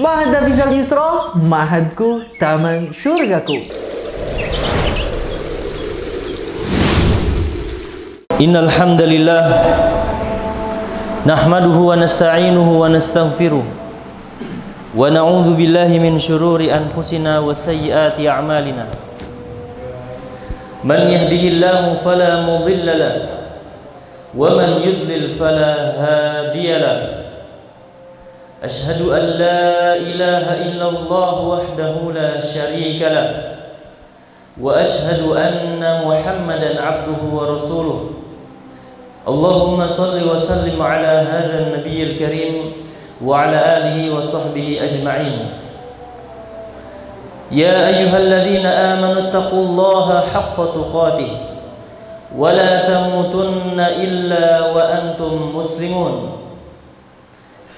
Mahad Nafizal Yusro, Mahadku Taman Syurgaku. Innal hamdalillah nahmaduhu wa nasta'inuhu wa nastaghfiruh wa naudhu billahi min shururi anfusina wa sayyiati a'malina. Man yahdihillahu fala mudilla lahu wa man yudlil fala. أشهد أن لا إله إلا الله وحده لا شريك له وأشهد أن محمدا عبده ورسوله. اللهم صل وسلم على هذا النبي الكريم وعلى آله وصحبه أجمعين. يا أيها الذين آمنوا اتقوا الله حق تقاته ولا تموتن إلا وأنتم مسلمون.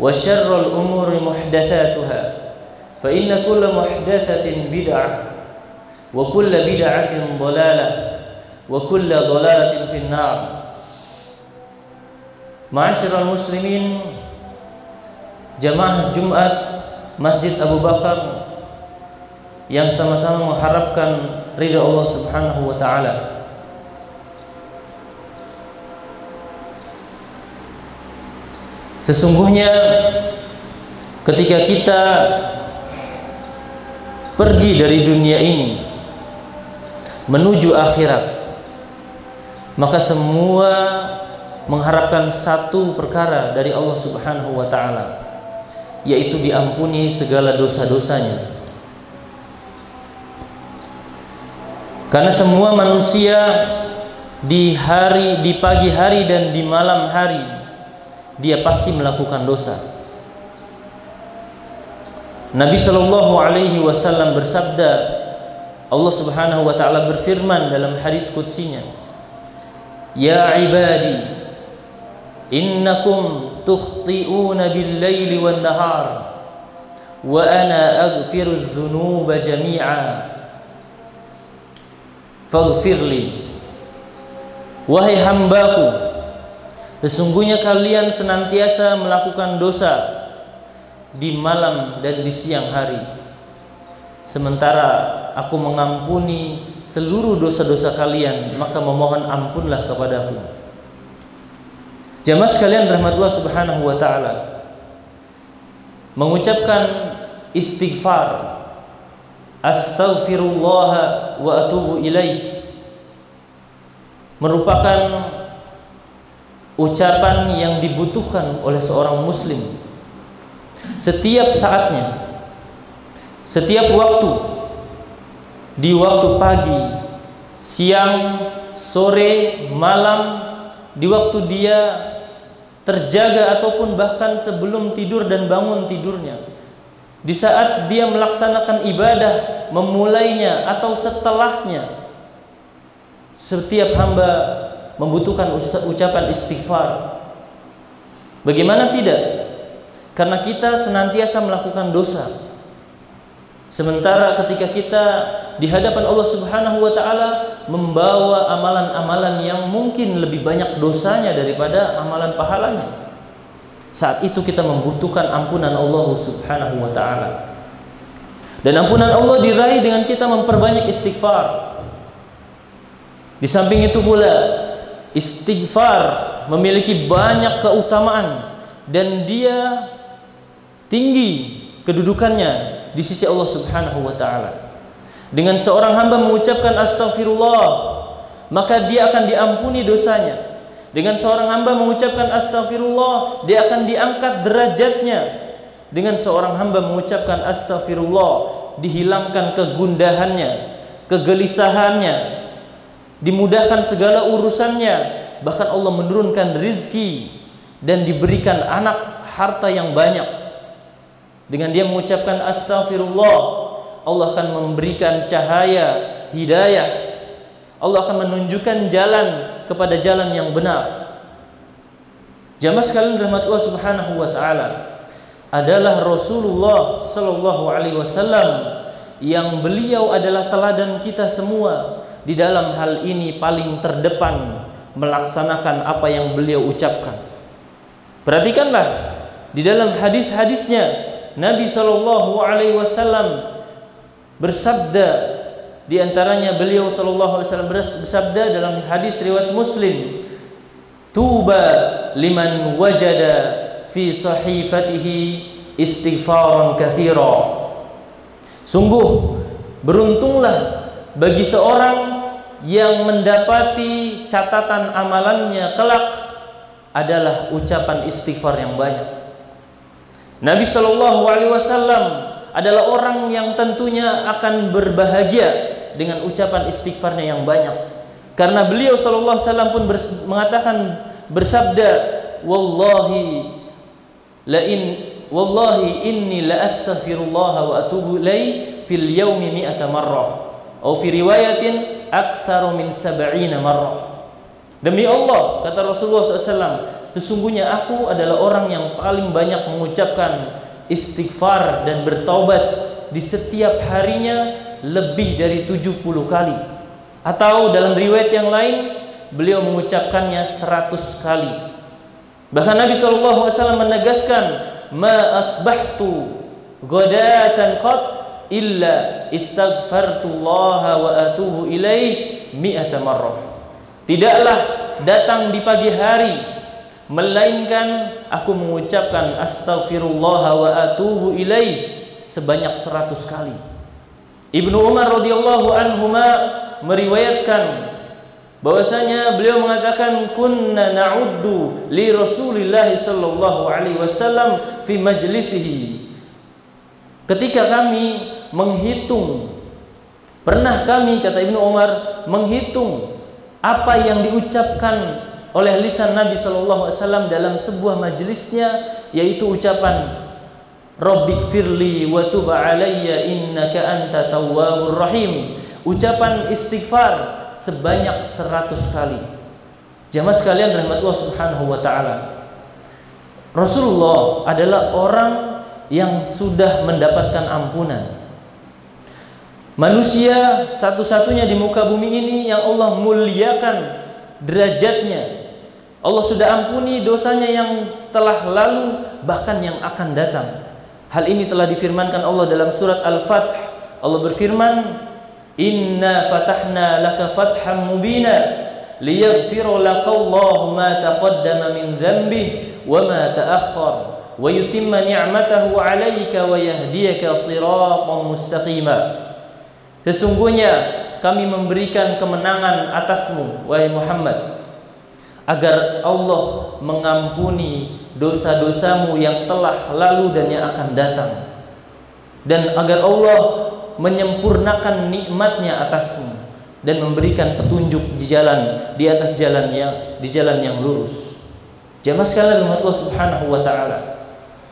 وشر الأمور محدثاتها فإن كل محدثة بدعة وكل بدعة ضلالة وكل ضلالة في النار Ma'asyiral muslimin Jamaah Jumat Masjid Abu Bakar yang sama-sama mengharapkan ridha Allah Subhanahu wa taala. Sesungguhnya ketika kita pergi dari dunia ini menuju akhirat maka semua mengharapkan satu perkara dari Allah Subhanahu wa taala yaitu diampuni segala dosa-dosanya. Karena semua manusia di hari di pagi hari dan di malam hari dia pasti melakukan dosa. Nabi Shallallahu alaihi wasallam bersabda Allah Subhanahu wa taala berfirman dalam hadis qudsinya Ya ibadi innakum tukhti'una bil laili wan nahar wa ana aghfiru dhunuba jami'a faghfirli wahai hambaku sesungguhnya kalian senantiasa melakukan dosa di malam dan di siang hari. Sementara aku mengampuni seluruh dosa-dosa kalian maka memohon ampunlah kepadaku. Jamaah sekalian rahmatullah subhanahu wa ta'ala Mengucapkan istighfar. Astaghfirullah wa atubu ilaih. Merupakan ucapan yang dibutuhkan oleh seorang muslim. Setiap saatnya Setiap waktu Di waktu pagi Siang Sore Malam di waktu dia terjaga ataupun bahkan sebelum tidur dan bangun tidurnya di saat dia melaksanakan ibadah memulainya atau setelahnya setiap hamba membutuhkan ucapan istighfar bagaimana tidak karena kita senantiasa melakukan dosa Sementara ketika kita di hadapan Allah Subhanahu wa taala membawa amalan-amalan yang mungkin lebih banyak dosanya daripada amalan pahalanya. Saat itu kita membutuhkan ampunan Allah Subhanahu wa taala. Dan ampunan Allah diraih dengan kita memperbanyak istighfar. Di samping itu pula istighfar memiliki banyak keutamaan dan dia tinggi kedudukannya di sisi Allah Subhanahu wa taala. Dengan seorang hamba mengucapkan astagfirullah, maka dia akan diampuni dosanya. Dengan seorang hamba mengucapkan astagfirullah, dia akan diangkat derajatnya. Dengan seorang hamba mengucapkan astagfirullah, dihilangkan kegundahannya, kegelisahannya, dimudahkan segala urusannya, bahkan Allah menurunkan rizki dan diberikan anak harta yang banyak dengan dia mengucapkan astagfirullah Allah akan memberikan cahaya hidayah. Allah akan menunjukkan jalan kepada jalan yang benar. Jamaah sekalian rahmat Allah Subhanahu wa taala adalah Rasulullah sallallahu alaihi wasallam yang beliau adalah teladan kita semua di dalam hal ini paling terdepan melaksanakan apa yang beliau ucapkan. Perhatikanlah di dalam hadis-hadisnya Nabi Shallallahu Alaihi Wasallam bersabda di antaranya beliau Shallallahu Alaihi Wasallam bersabda dalam hadis riwayat Muslim Tuba liman wajada fi sahifatihi istighfaran kathira Sungguh beruntunglah bagi seorang yang mendapati catatan amalannya kelak adalah ucapan istighfar yang banyak. Nabi Shallallahu Alaihi Wasallam adalah orang yang tentunya akan berbahagia dengan ucapan istighfarnya yang banyak. Karena beliau Shallallahu Alaihi Wasallam pun mengatakan bersabda, Wallahi la in wallahi inni la astaghfirullah wa atubu ilai fil yaumi mi'ata marrah atau fi riwayatin aktsaru min sab'ina marrah. Demi Allah kata Rasulullah SAW sesungguhnya aku adalah orang yang paling banyak mengucapkan istighfar dan bertaubat di setiap harinya lebih dari 70 kali. Atau dalam riwayat yang lain beliau mengucapkannya 100 kali. Bahkan Nabi SAW menegaskan ma asbahtu ghadatan qat illa istaghfartullah wa atubu ilaih mi'ata marrah. Tidaklah datang di pagi hari melainkan aku mengucapkan astaghfirullah wa atubu ilaih sebanyak seratus kali. Ibnu Umar radhiyallahu anhuma meriwayatkan bahwasanya beliau mengatakan kunna na'uddu li Rasulillah sallallahu alaihi wasallam fi majlisihi ketika kami menghitung pernah kami kata Ibnu Umar menghitung apa yang diucapkan oleh lisan Nabi sallallahu alaihi wasallam dalam sebuah majelisnya yaitu ucapan Rabbik firli wa tub alayya innaka anta tawwabur rahim ucapan istighfar sebanyak 100 kali. Jamaah sekalian rahmatullah subhanahu wa taala. Rasulullah adalah orang yang sudah mendapatkan ampunan. Manusia satu-satunya di muka bumi ini yang Allah muliakan derajatnya. Allah sudah ampuni dosanya yang telah lalu bahkan yang akan datang. Hal ini telah difirmankan Allah dalam surat Al-Fath. Allah berfirman, Inna fatahna laka fatham mubina liyaghfira laka Allah ma taqaddama min dhanbih wa ma ta'akhkhar wa yutimma ni'matahu 'alaika wa yahdiyaka mustaqima Sesungguhnya kami memberikan kemenangan atasmu wahai Muhammad agar Allah mengampuni dosa-dosamu yang telah lalu dan yang akan datang dan agar Allah menyempurnakan nikmatnya atasmu dan memberikan petunjuk di jalan di atas jalan yang di jalan yang lurus. Jamaah sekalian Allah Subhanahu wa taala.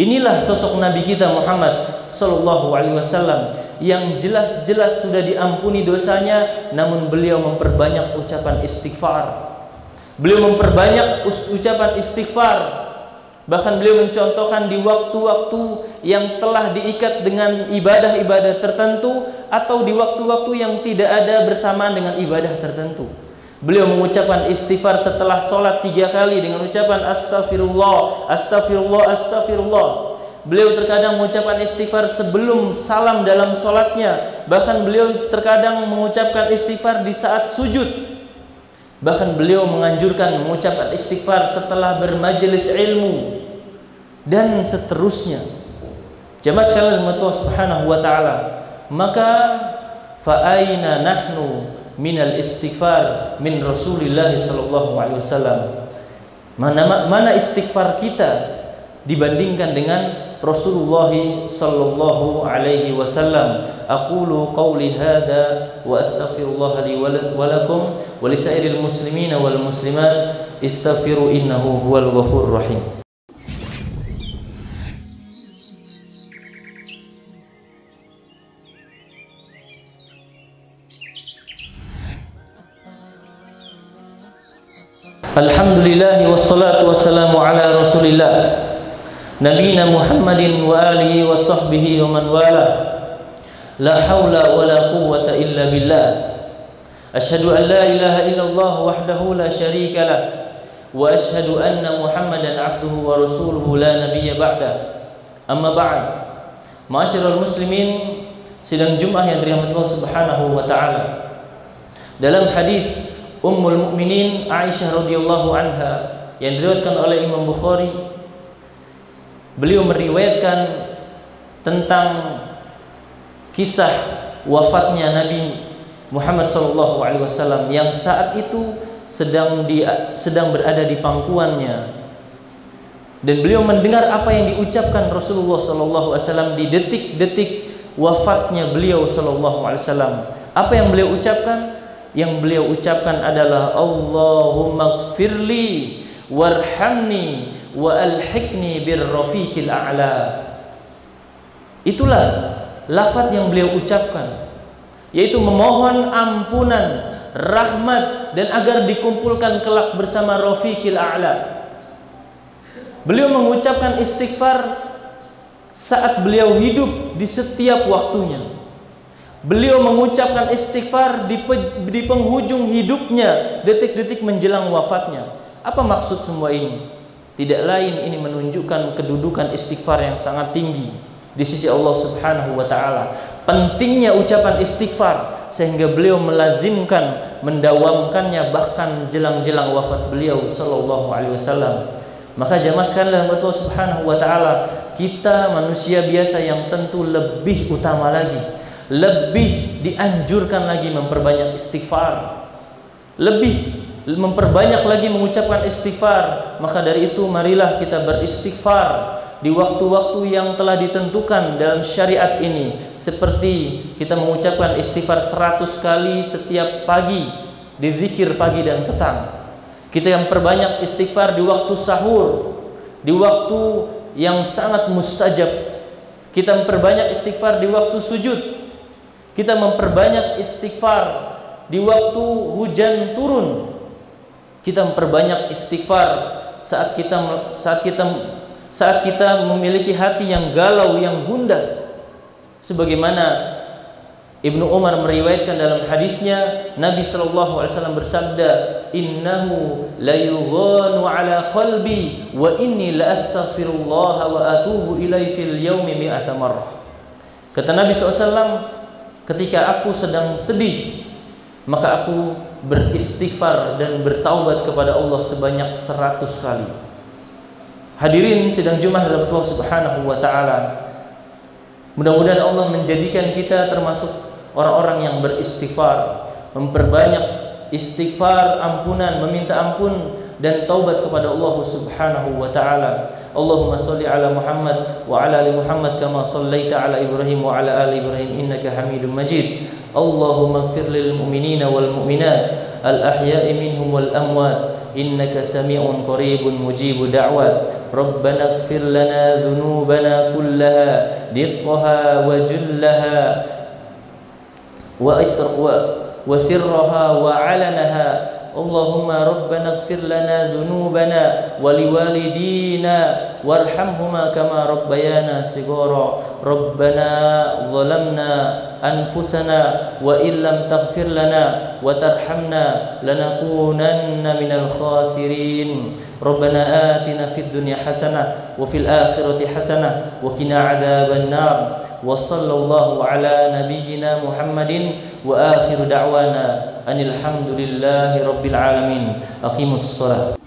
Inilah sosok Nabi kita Muhammad sallallahu alaihi wasallam yang jelas-jelas sudah diampuni dosanya namun beliau memperbanyak ucapan istighfar. Beliau memperbanyak ucapan istighfar Bahkan beliau mencontohkan di waktu-waktu yang telah diikat dengan ibadah-ibadah tertentu atau di waktu-waktu yang tidak ada bersamaan dengan ibadah tertentu. Beliau mengucapkan istighfar setelah sholat tiga kali dengan ucapan astagfirullah, astagfirullah, astagfirullah. Beliau terkadang mengucapkan istighfar sebelum salam dalam sholatnya. Bahkan beliau terkadang mengucapkan istighfar di saat sujud. Bahkan beliau menganjurkan mengucapkan istighfar setelah bermajelis ilmu dan seterusnya. Jamaah sekalian Allah Subhanahu wa taala, maka fa aina nahnu minal istighfar min Rasulillah sallallahu alaihi wasallam? Mana mana istighfar kita dibandingkan dengan Rasulullah sallallahu alaihi wasallam. Aqulu qawli hadha wa astaghfirullah li wa lakum wa lisairil muslimina wal muslimat istaghfiru innahu huwal ghafurur rahim. Alhamdulillah wassalatu wassalamu ala Rasulillah. Nabina Muhammadin wa alihi wa sahbihi wa man wala. La hawla wa la quwwata illa billah. Ashhadu an la ilaha illallah wahdahu la syarika lah. Wa ashhadu anna Muhammadan abduhu wa rasuluhu la nabiyya ba'da. Amma ba'd. Ma'asyiral muslimin sidang Jumat yang dirahmati Allah Subhanahu wa taala. Dalam hadis Ummul Mukminin Aisyah radhiyallahu anha yang diriwayatkan oleh Imam Bukhari. Beliau meriwayatkan tentang kisah wafatnya Nabi Muhammad sallallahu alaihi wasallam yang saat itu sedang di, sedang berada di pangkuannya. Dan beliau mendengar apa yang diucapkan Rasulullah sallallahu alaihi wasallam di detik-detik wafatnya beliau sallallahu alaihi wasallam. Apa yang beliau ucapkan yang beliau ucapkan adalah Allahumma gfirli warhamni wa alhiqni birrafiqil a'la. Itulah lafaz yang beliau ucapkan yaitu memohon ampunan rahmat dan agar dikumpulkan kelak bersama rafiqil a'la. Beliau mengucapkan istighfar saat beliau hidup di setiap waktunya Beliau mengucapkan istighfar di, pe, di penghujung hidupnya, detik-detik menjelang wafatnya. Apa maksud semua ini? Tidak lain ini menunjukkan kedudukan istighfar yang sangat tinggi di sisi Allah Subhanahu wa taala. Pentingnya ucapan istighfar sehingga beliau melazimkan mendawamkannya bahkan jelang-jelang wafat beliau sallallahu alaihi wasallam. Maka jamaah sekalian Allah Subhanahu wa taala, kita manusia biasa yang tentu lebih utama lagi lebih dianjurkan lagi memperbanyak istighfar. Lebih memperbanyak lagi mengucapkan istighfar. Maka dari itu marilah kita beristighfar di waktu-waktu yang telah ditentukan dalam syariat ini. Seperti kita mengucapkan istighfar 100 kali setiap pagi di zikir pagi dan petang. Kita yang perbanyak istighfar di waktu sahur di waktu yang sangat mustajab. Kita memperbanyak istighfar di waktu sujud kita memperbanyak istighfar di waktu hujan turun. Kita memperbanyak istighfar saat kita saat kita saat kita memiliki hati yang galau, yang gundah. Sebagaimana Ibnu Umar meriwayatkan dalam hadisnya Nabi sallallahu alaihi wasallam bersabda innahu la yughanu ala qalbi wa inni la astaghfirullah wa atubu ilaihi fil yaumi mi'ata marrah kata Nabi SAW ketika aku sedang sedih maka aku beristighfar dan bertaubat kepada Allah sebanyak seratus kali. Hadirin sidang Jumat dalam Allah Subhanahu wa taala mudah-mudahan Allah menjadikan kita termasuk orang-orang yang beristighfar memperbanyak istighfar ampunan meminta ampun dan taubat kepada Allah Subhanahu wa taala. Allahumma shalli ala Muhammad wa ala ali Muhammad kama shallaita ala Ibrahim wa ala ali Ibrahim innaka Hamidum Majid. Allahumma ighfir lil mu'minina wal mu'minat al ahya'i minhum wal amwat innaka sami'un qaribun mujibu da'wat. Rabbana ighfir lana dhunubana kullaha diqqaha wa jullaha wa isra wa sirraha wa 'alanaha اللهم ربنا اغفر لنا ذنوبنا ولوالدينا وارحمهما كما ربيانا صغارا. ربنا ظلمنا أنفسنا وإن لم تغفر لنا وترحمنا لنكونن من الخاسرين. ربنا آتنا في الدنيا حسنة وفي الآخرة حسنة وقنا عذاب النار. وصلى الله على نبينا محمد وآخر دعوانا أن الحمد لله رب العالمين. أقيموا الصلاة.